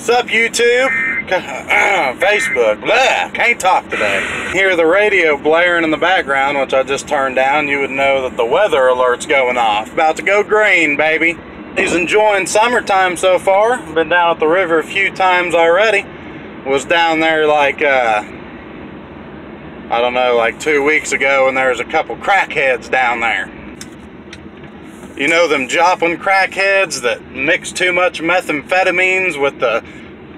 Sup YouTube? Facebook. Blah, can't talk today. Hear the radio blaring in the background, which I just turned down, you would know that the weather alert's going off. About to go green, baby. He's enjoying summertime so far. Been down at the river a few times already. Was down there like, uh, I don't know, like two weeks ago, and there was a couple crackheads down there. You know them Joplin crackheads that mix too much methamphetamines with the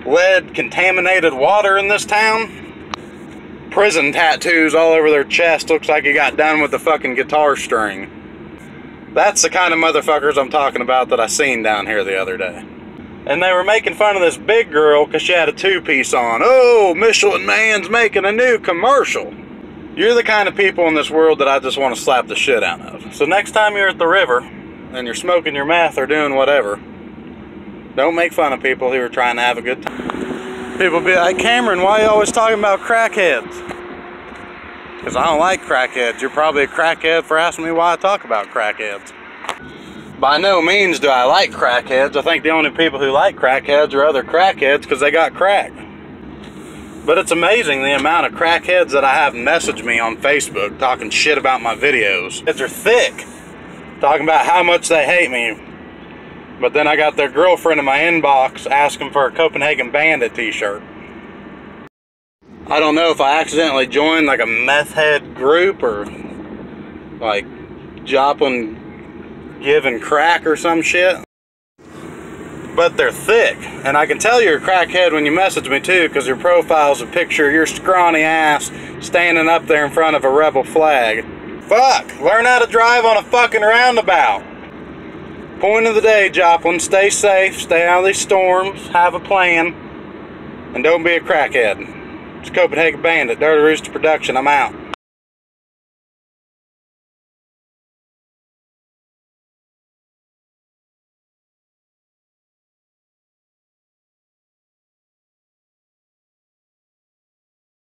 lead contaminated water in this town? Prison tattoos all over their chest. Looks like he got done with the fucking guitar string. That's the kind of motherfuckers I'm talking about that I seen down here the other day. And they were making fun of this big girl because she had a two-piece on. Oh, Michelin Man's making a new commercial. You're the kind of people in this world that I just want to slap the shit out of. So next time you're at the river and you're smoking your meth or doing whatever, don't make fun of people who are trying to have a good time. People be like, Cameron, why are you always talking about crackheads? Because I don't like crackheads. You're probably a crackhead for asking me why I talk about crackheads. By no means do I like crackheads. I think the only people who like crackheads are other crackheads because they got crack. But it's amazing the amount of crackheads that I have message me on Facebook talking shit about my videos. Are thick, talking about how much they hate me. But then I got their girlfriend in my inbox asking for a Copenhagen Bandit t-shirt. I don't know if I accidentally joined like a meth head group or like Joplin giving crack or some shit. But they're thick, and I can tell you're a crackhead when you message me too, because your profile's a picture of your scrawny ass standing up there in front of a rebel flag. Fuck! Learn how to drive on a fucking roundabout. Point of the day, Joplin, stay safe, stay out of these storms, have a plan, and don't be a crackhead. It's Copenhagen Bandit, Dirty Rooster Production. I'm out.